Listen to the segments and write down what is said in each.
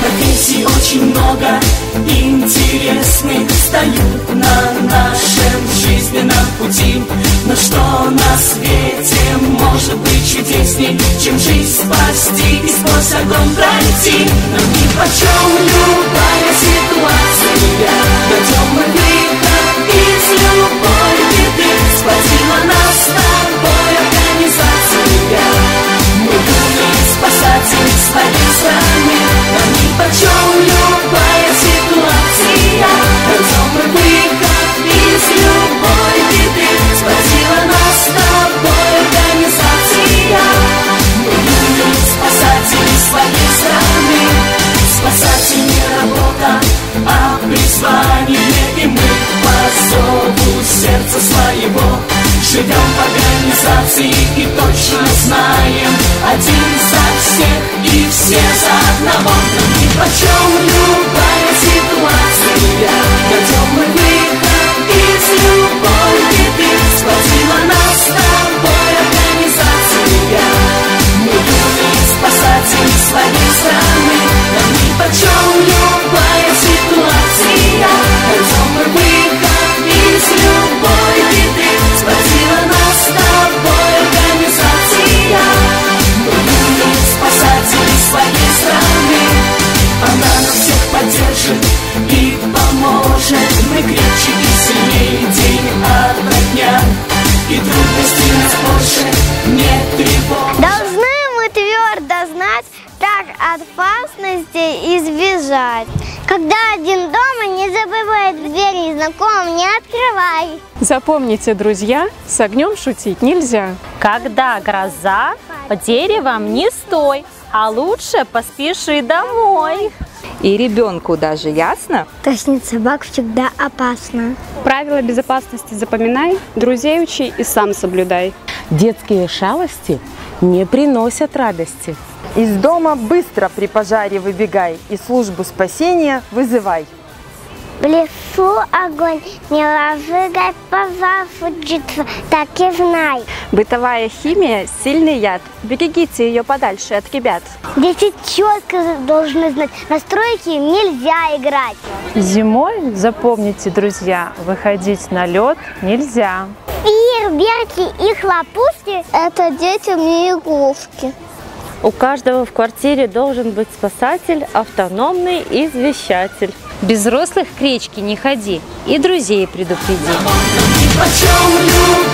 Профессий очень много интересных Встают на свете. Может быть чудесней Чем жизнь спасти. И сквозь огонь пройти. Нам ни почем любая ситуация. Найдем мы И мы по зову сердца своего Живем в организации и точно знаем Один опасности избежать. Когда один дома, не забывай дверь незнакомым не открывай. Запомните, друзья, с огнем шутить нельзя. Когда гроза, по деревам не стой, а лучше поспеши домой. И ребенку даже ясно? Тошнить собак всегда опасно. Правила безопасности запоминай, друзей учи и сам соблюдай. Детские шалости не приносят радости. Из дома быстро при пожаре выбегай и службу спасения вызывай. В лесу огонь, не ложи поважительство, так и знай. Бытовая химия – сильный яд. Берегите ее подальше от ребят. Дети четко должны знать, на стройке им нельзя играть. Зимой, запомните, друзья, выходить на лед нельзя. Фейерверки и хлопушки – это детям не игрушки. У каждого в квартире должен быть спасатель, автономный извещатель. Без взрослых к речке не ходи и друзей предупреди. Ни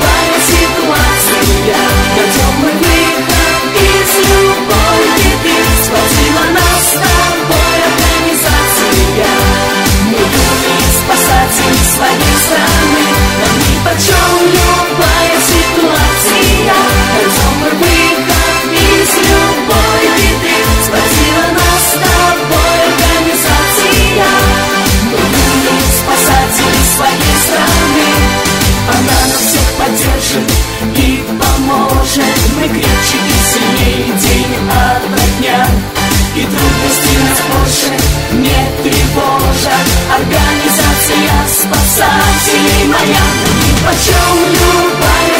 тревожат Организация спасателей моя. Ни почем любая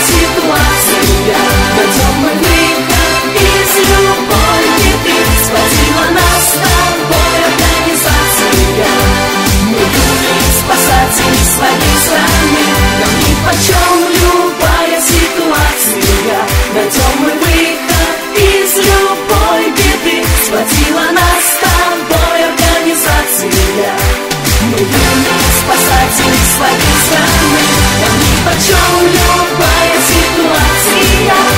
Yeah.